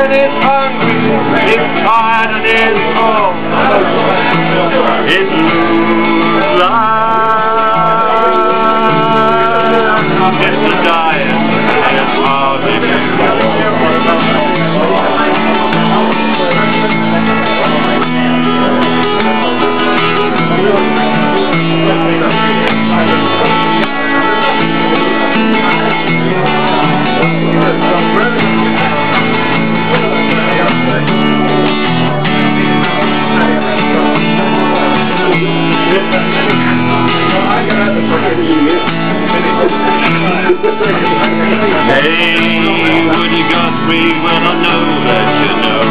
tired and hungry, it's tired and it's full. It looks like Hey, would you got me when I know that you know?